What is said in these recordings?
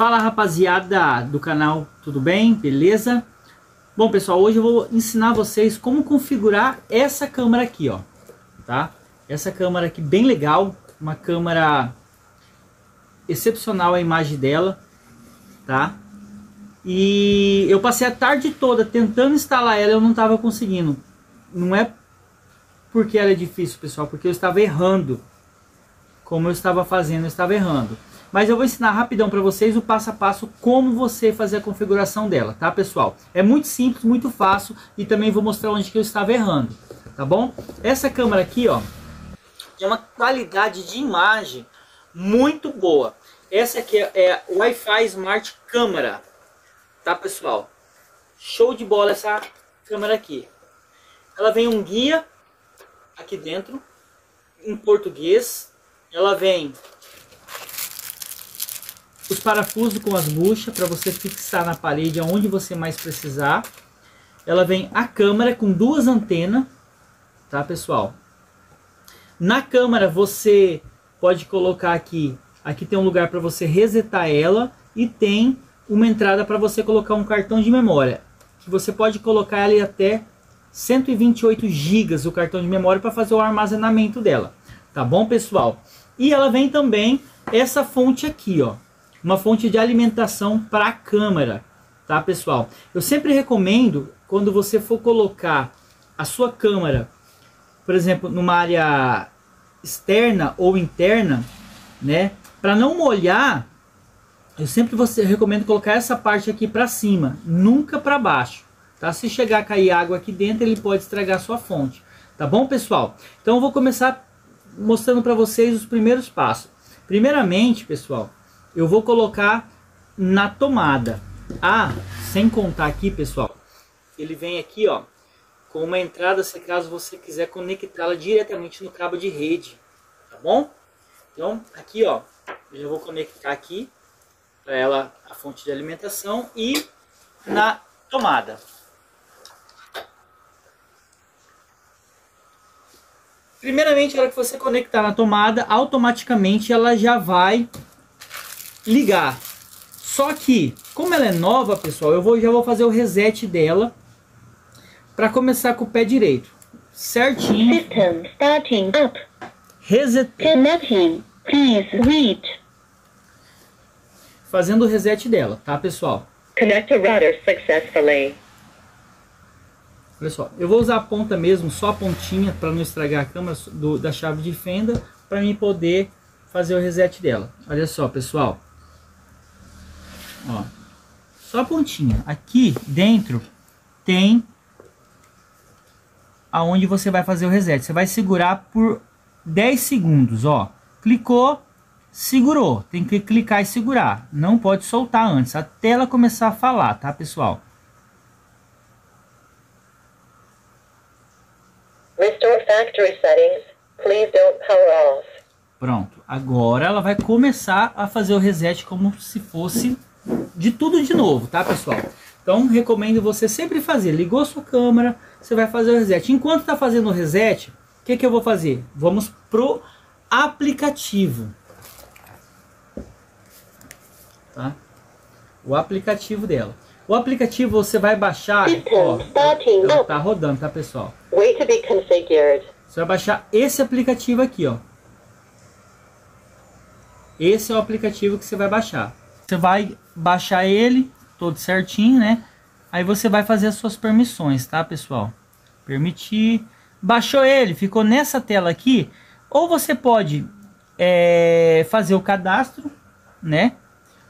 Fala rapaziada do canal, tudo bem? Beleza? Bom pessoal, hoje eu vou ensinar vocês como configurar essa câmera aqui, ó, tá? Essa câmera aqui bem legal, uma câmera excepcional a imagem dela, tá? E eu passei a tarde toda tentando instalar ela, eu não estava conseguindo. Não é porque ela é difícil, pessoal, porque eu estava errando. Como eu estava fazendo, eu estava errando. Mas eu vou ensinar rapidão para vocês o passo a passo como você fazer a configuração dela, tá pessoal? É muito simples, muito fácil e também vou mostrar onde que eu estava errando, tá bom? Essa câmera aqui, ó, tem uma qualidade de imagem muito boa. Essa aqui é a Wi-Fi Smart Câmera, tá pessoal? Show de bola essa câmera aqui. Ela vem um guia aqui dentro, em português. Ela vem os parafusos com as buchas para você fixar na parede aonde você mais precisar. Ela vem a câmera com duas antenas, tá pessoal? Na câmera você pode colocar aqui, aqui tem um lugar para você resetar ela e tem uma entrada para você colocar um cartão de memória, que você pode colocar ali até 128 GB o cartão de memória para fazer o armazenamento dela. Tá bom, pessoal? E ela vem também essa fonte aqui, ó uma fonte de alimentação para a câmera, tá pessoal? Eu sempre recomendo quando você for colocar a sua câmera, por exemplo, numa área externa ou interna, né? Para não molhar, eu sempre você recomendo colocar essa parte aqui para cima, nunca para baixo, tá? Se chegar a cair água aqui dentro, ele pode estragar a sua fonte, tá bom, pessoal? Então eu vou começar mostrando para vocês os primeiros passos. Primeiramente, pessoal, eu vou colocar na tomada. Ah, sem contar aqui, pessoal, ele vem aqui, ó, com uma entrada, se caso você quiser conectá-la diretamente no cabo de rede, tá bom? Então, aqui, ó, eu já vou conectar aqui para ela a fonte de alimentação e na tomada. Primeiramente, a hora que você conectar na tomada, automaticamente ela já vai ligar. Só que, como ela é nova, pessoal, eu vou, já vou fazer o reset dela para começar com o pé direito. Certinho. System starting up. Reset... Please wait. Fazendo o reset dela, tá, pessoal? Connect a router successfully. Olha só, eu vou usar a ponta mesmo, só a pontinha, para não estragar a câmera do, da chave de fenda, para mim poder fazer o reset dela. Olha só, pessoal. Ó, só a pontinha. Aqui dentro tem aonde você vai fazer o reset. Você vai segurar por 10 segundos, ó. Clicou, segurou. Tem que clicar e segurar. Não pode soltar antes, até ela começar a falar, tá, pessoal? Restore factory settings. Please don't power off. Pronto. Agora ela vai começar a fazer o reset como se fosse de tudo de novo, tá, pessoal? Então, recomendo você sempre fazer. Ligou sua câmera, você vai fazer o reset. Enquanto está fazendo o reset, o que, que eu vou fazer? Vamos pro aplicativo. Tá? O aplicativo dela. O aplicativo você vai baixar, ó, ela tá rodando, tá, pessoal? Você vai baixar esse aplicativo aqui, ó. Esse é o aplicativo que você vai baixar. Você vai baixar ele todo certinho, né? Aí você vai fazer as suas permissões, tá, pessoal? Permitir. Baixou ele, ficou nessa tela aqui. Ou você pode é, fazer o cadastro, né?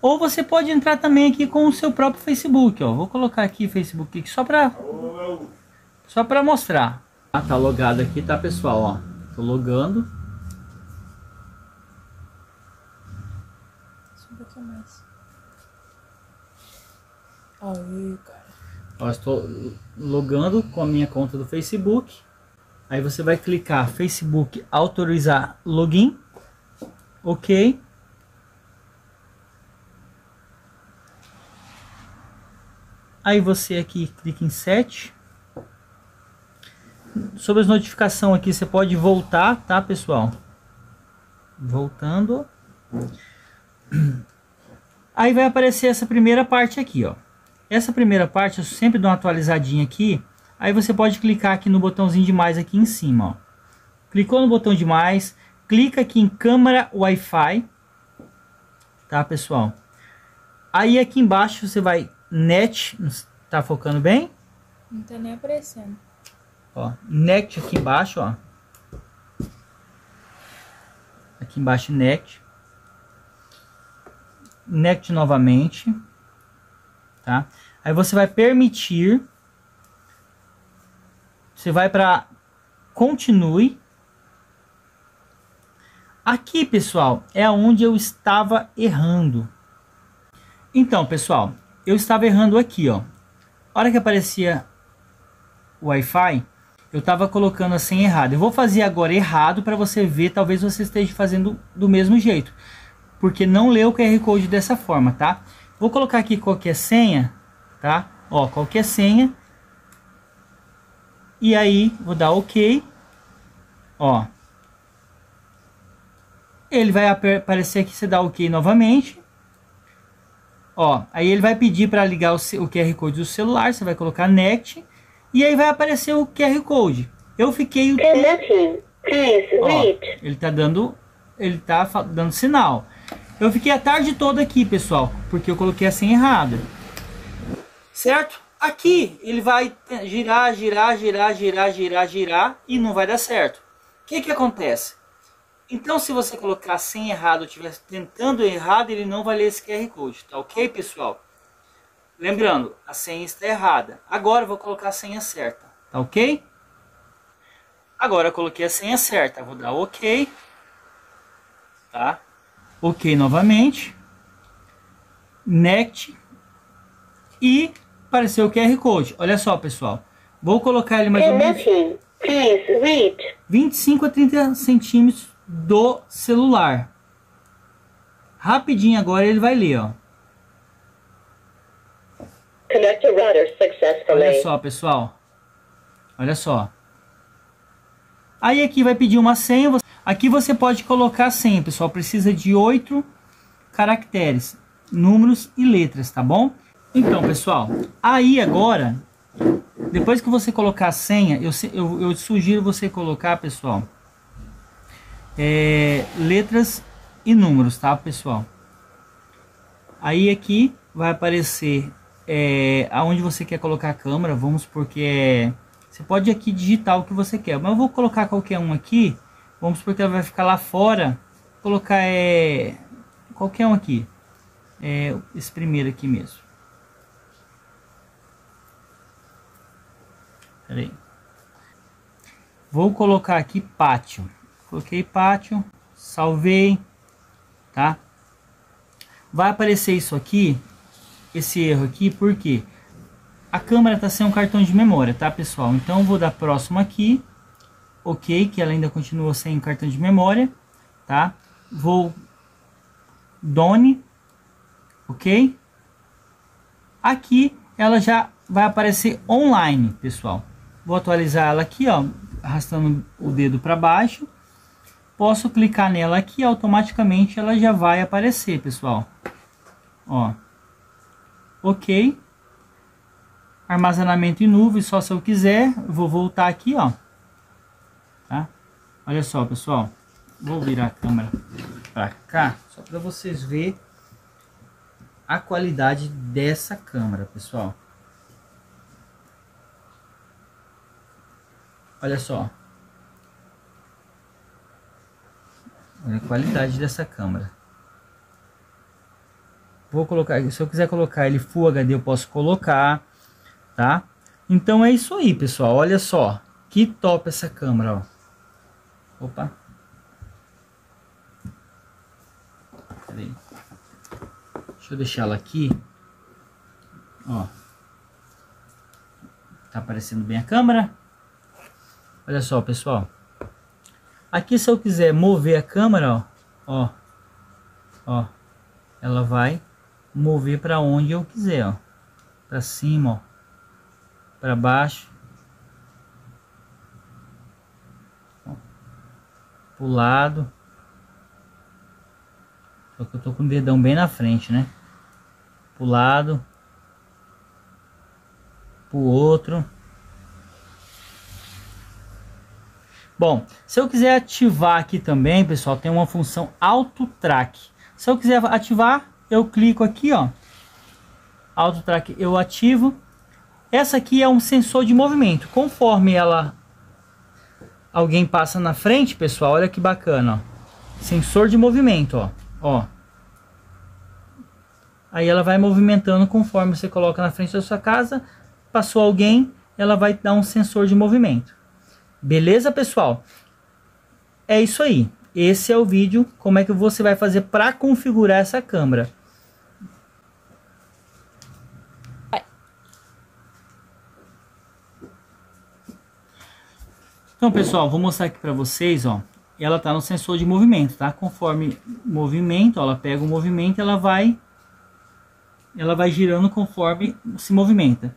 Ou você pode entrar também aqui com o seu próprio Facebook, ó. Vou colocar aqui Facebook aqui só para só para mostrar. Ah, tá logado aqui, tá, pessoal, ó. Tô logando. Cara. Ó, estou logando com a minha conta do Facebook. Aí você vai clicar Facebook autorizar login. OK. Aí você aqui clica em set. Sobre as notificações aqui você pode voltar, tá, pessoal? Voltando. Aí vai aparecer essa primeira parte aqui, ó. Essa primeira parte eu sempre dou uma atualizadinha aqui. Aí você pode clicar aqui no botãozinho de mais aqui em cima, ó. Clicou no botão de mais, clica aqui em câmera Wi-Fi, tá pessoal? Aí aqui embaixo você vai net, tá focando bem? Não tá nem aparecendo. Ó, net aqui embaixo, ó. Aqui embaixo net. Net novamente, tá? Aí você vai permitir você vai para continue Aqui, pessoal, é onde eu estava errando. Então, pessoal, eu estava errando aqui, ó. A hora que aparecia o Wi-Fi, eu estava colocando a senha errada. Eu vou fazer agora errado para você ver, talvez você esteja fazendo do mesmo jeito. Porque não leu o QR Code dessa forma, tá? Vou colocar aqui qualquer senha, tá? Ó, qualquer senha. E aí, vou dar OK. Ó, ele vai aparecer aqui, você dá OK novamente. Ó, aí ele vai pedir para ligar o, o, QR Code do celular, você vai colocar NET. E aí vai aparecer o QR Code. Eu fiquei... Ó, ele tá dando... Ele tá dando sinal. Eu fiquei a tarde toda aqui, pessoal, porque eu coloquei a senha errada. Certo? Aqui ele vai girar, girar, girar, girar, girar, girar e não vai dar certo. O que que acontece? Então, se você colocar senha errada ou estiver tentando errado, ele não vai ler esse QR Code, tá ok, pessoal? Lembrando, a senha está errada. Agora eu vou colocar a senha certa, tá ok? Agora eu coloquei a senha certa, vou dar OK, tá? OK novamente, Next e apareceu o QR Code. Olha só, pessoal. Vou colocar ele mais ou menos 25 a 30 centímetros do celular. Rapidinho agora ele vai ler, ó. Connect router successfully. Olha só, pessoal. Olha só. Aí aqui vai pedir uma senha. Aqui você pode colocar senha, pessoal. Precisa de oito caracteres, números e letras, tá bom? Então, pessoal, aí agora, depois que você colocar a senha, eu, eu, eu sugiro você colocar, pessoal, é, letras e números, tá, pessoal? Aí aqui vai aparecer é, aonde você quer colocar a câmera, vamos porque é, você pode aqui digitar o que você quer, mas eu vou colocar qualquer um aqui, vamos porque ela vai ficar lá fora, colocar é, qualquer um aqui, é, esse primeiro aqui mesmo. Peraí. Vou colocar aqui pátio. Coloquei pátio, salvei, tá? Vai aparecer isso aqui, esse erro aqui, porque a câmera está sem um cartão de memória, tá pessoal? Então vou dar próximo aqui, ok, que ela ainda continua sem cartão de memória, tá? Vou done, ok? Aqui ela já vai aparecer online, pessoal. Vou atualizar ela aqui, ó, arrastando o dedo para baixo posso clicar nela aqui automaticamente ela já vai aparecer pessoal ó ok armazenamento em nuvem só se eu quiser vou voltar aqui ó olha só pessoal vou virar a câmera para cá só para vocês ver a qualidade dessa câmera pessoal olha só Olha a qualidade dessa câmera. Vou colocar, se eu quiser colocar ele Full HD eu posso colocar, tá? Então é isso aí, pessoal. Olha só, que top essa câmera, ó. Opa. Peraí. Deixa eu deixar ela aqui. Ó. Tá aparecendo bem a câmera? Olha só, pessoal. Aqui se eu quiser mover a câmera, ó, ó, ó ela vai mover para onde eu quiser, ó, para cima, ó, para baixo, pro lado. Só que eu tô com o dedão bem na frente, né? pro lado, pro outro. Bom, se eu quiser ativar aqui também, pessoal, tem uma função Auto Track. Se eu quiser ativar, eu clico aqui, ó. Auto Track eu ativo. Essa aqui é um sensor de movimento. Conforme ela alguém passa na frente, pessoal, olha que bacana, ó. Sensor de movimento, ó. Ó. Aí ela vai movimentando conforme você coloca na frente da sua casa. Passou alguém, ela vai dar um sensor de movimento. Beleza, pessoal? É isso aí. Esse é o vídeo, como é que você vai fazer para configurar essa câmera. Então, pessoal, vou mostrar aqui para vocês, ó. Ela tá no sensor de movimento, tá? Conforme movimento, ó, ela pega o movimento, ela vai ela vai girando conforme se movimenta.